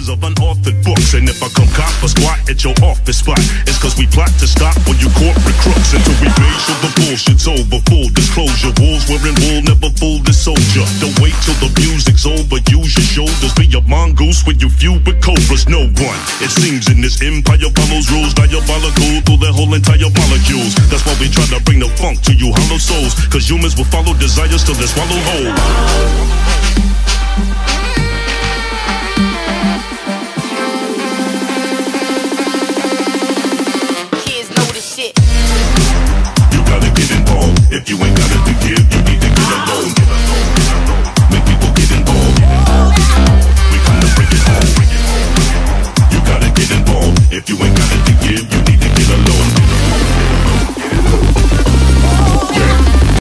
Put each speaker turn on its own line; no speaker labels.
authors of unauthored books. And if I come cop a squat at your office spot, it's cause we plot to stop when you corporate crooks until we made sure the bullshit's over. Full disclosure, wolves wearing wool never fool the soldier. Don't wait till the music's over, use your shoulders. Be a mongoose when you feud with cobras. No one, it seems in this empire follows rules diabolical through their whole entire molecules. That's why we try to bring the funk to you hollow souls. Cause humans will follow desires till they swallow whole. If you ain't got it to give, you need to get alone. Make people get involved. We come to break it home. You gotta get involved. If you ain't got it to give,